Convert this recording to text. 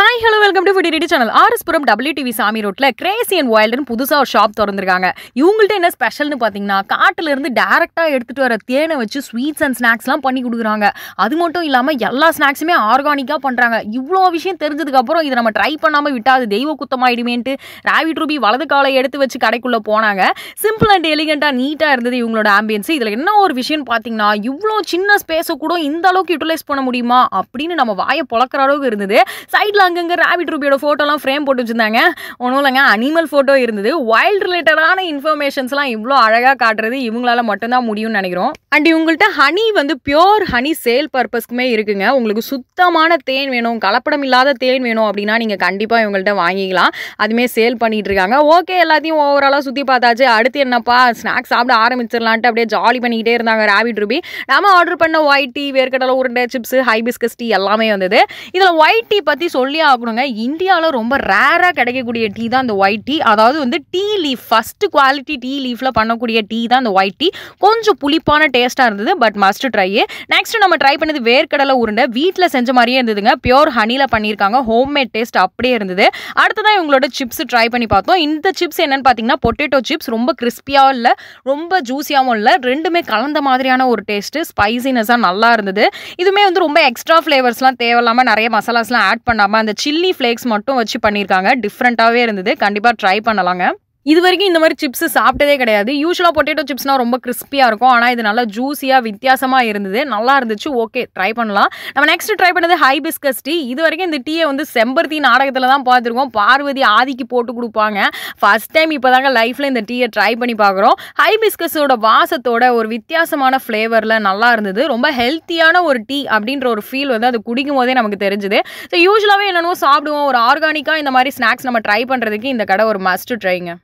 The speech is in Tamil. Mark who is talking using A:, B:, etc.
A: Hi hello welcome to foodie ready channel RS Puram W TV Swamy ரோட்ல கிரேசி அண்ட் வைல்டுன்னு புதுசாக ஒரு ஷாப் திறந்துருக்காங்க. இவங்கள்ட்ட என்ன ஸ்பெஷல்னு பார்த்தீங்கன்னா காட்டுல இருந்து டேரெக்டாக எடுத்துகிட்டு வர தேனை வச்சு ஸ்வீட்ஸ் அண்ட் ஸ்நாக்ஸ்லாம் பண்ணி கொடுக்குறாங்க. அது மட்டும் இல்லாமல் எல்லா ஸ்நாக்ஸுமே ஆர்கானிக்காக பண்ணுறாங்க இவ்வளோ விஷயம் தெரிஞ்சதுக்கப்புறம் இதை நம்ம ட்ரை பண்ணாமல் விட்டால் அது தெய்வ குத்தமாயிடுமேன்ட்டு ராவிட் ரூபி வலது காலை எடுத்து வச்சு கடைக்குள்ளே போனாங்க. சிம்பிள் அண்ட் எலிகண்ட்டாக நீட்டாக இருந்தது இவங்களோட ஆம்பியன்ஸ் இதில் என்ன ஒரு விஷயம் பார்த்தீங்கன்னா இவ்வளோ சின்ன ஸ்பேஸை கூட இந்த அளவுக்கு யூட்டிலைஸ் பண்ண முடியுமா? அப்படின்னு நம்ம வாயை பொழக்கிற அளவுக்கு இருந்தது. சைடில் அங்கங்கே ராபிட் ரூபியோட ஃபோட்டோலாம் ஃப்ரேம் போட்டு வச்சுருந்தாங்க. ஒன்றும் இல்லைங்க அனிமல் ஃபோட்டோ இருந்தது. வைல்ட் ரிலேட்டடான இன்ஃபர்மேஷன்ஸ்லாம் இவ்வளோ அழகாக காட்டுறது. இவங்களால மட்டும்தான் முடியும்னு நினைக்கிறோம். அண்ட் இவங்கள்ட்ட ஹனி வந்து பியோர் ஹனி சேல் பர்பஸ்க்குமே இருக்குங்க. உங்களுக்கு சுத்தமான தேன் வேணும் கலப்படம் இல்லாத தேன் வேணும் அப்படின்னா நீங்கள் கண்டிப்பாக இவங்கள்ட்ட வாங்கிக்கலாம். அதுமே சேல் பண்ணிட்டு இருக்காங்க ஓகே எல்லாத்தையும் ஓவராலாக சுற்றி பார்த்தாச்சு. அடுத்து என்னப்பா ஸ்நாக்ஸ் சாப்பிட ஆரம்பிச்சிடலான்ட்டு அப்படியே ஜாலி பண்ணிக்கிட்டே இருந்தாங்க ராபிட் ரூபி நாம ஆர்டர் பண்ண ஒயிட் டீ வேர்க்கடலை உருண்டை சிப்ஸ் ஹைபிஸ்கஸ் டீ எல்லாமே வந்தது. இதில் ஒயிட் டீ பற்றி சொல்லி ஆகணுங்க. இந்தியாவில் ரொம்ப ரேராக கிடைக்கக்கூடிய டீ தான் இந்த ஒயிட் டீ அதாவது வந்து tea leaf first quality tea லீஃபில் பண்ணக்கூடிய டீ தான் இந்த ஒயிட் டீ கொஞ்சம் புளிப்பான டேஸ்ட்டாக இருந்தது பட் மஸ்ட் ட்ரை நெக்ஸ்ட் நம்ம ட்ரை பண்ணது வேர்க்கடலை உருண்டை. வீட்டில் செஞ்ச மாதிரியே இருந்ததுங்க. பியோர் ஹனியில் பண்ணியிருக்காங்க. ஹோம்மேட் டேஸ்ட் அப்படியே இருந்தது. அடுத்ததான் இவங்களோட சிப்ஸ் ட்ரை பண்ணி பார்த்தோம். இந்த சிப்ஸ் என்னன்னு பார்த்தீங்கன்னா பொட்டேட்டோ சிப்ஸ் ரொம்ப கிறிஸ்பியாகவும் இல்லை ரொம்ப ஜூஸியாகவும் இல்லை. ரெண்டுமே கலந்த மாதிரியான ஒரு டேஸ்ட்டு ஸ்பைசினஸாக நல்லா இருந்தது. இதுவுமே வந்து ரொம்ப எக்ஸ்ட்ரா ஃப்ளேவர்ஸ்லாம் தேவையில்லாமல் நிறைய மசாலாஸ்லாம் ஆட் பண்ணாமல் அந்த சில்லி ஃப்ளேக்ஸ் மட்டும் வச்சு பண்ணியிருக்காங்க டிஃப்ரெண்ட்டாகவே இருந்தது. கண்டிப்பாக ட்ரை பண்ணலாங்க. இது வரைக்கும் இந்த மாதிரி சிப்ஸ் சாப்பிட்டதே கிடையாது. யூஸ்வலாக பொட்டேட்டோ சிப்ஸ்னால் ரொம்ப கிறிஸ்பியாக இருக்கும். ஆனால் இது நல்லா ஜூஸியாக வித்தியாசமாக இருந்தது. நல்லா இருந்துச்சு. ஓகே ட்ரை பண்ணலாம். நம்ம நெக்ஸ்ட் ட்ரை பண்ணது ஹை பிஸ்கஸ் டீ இது வரைக்கும் இந்த டீயை வந்து செம்பருத்தி நாடகத்தில் தான் பார்த்துருக்கோம். பார்வதி ஆதிக்கு போட்டு கொடுப்பாங்க. ஃபஸ்ட் டைம் இப்போ தாங்க லைஃப்பில் இந்த டீயை ட்ரை பண்ணி பார்க்குறோம். ஹை பிஸ்கஸோட வாசத்தோட ஒரு வித்தியாசமான ஃப்ளேவரில் நல்லா இருந்தது. ரொம்ப ஹெல்த்தியான ஒரு டீ அப்படின்ற ஒரு ஃபீல் வந்து அது குடிக்கும் போதே நமக்கு தெரிஞ்சுது. ஸோ யூஸ்வலாகவே என்னென்னோ சாப்பிடுவோம். ஒரு ஆர்கானிக்காக இந்த மாதிரி ஸ்நாக்ஸ் நம்ம ட்ரை பண்ணுறதுக்கு இந்த கடை ஒரு மஸ்ட் ட்ரைங்க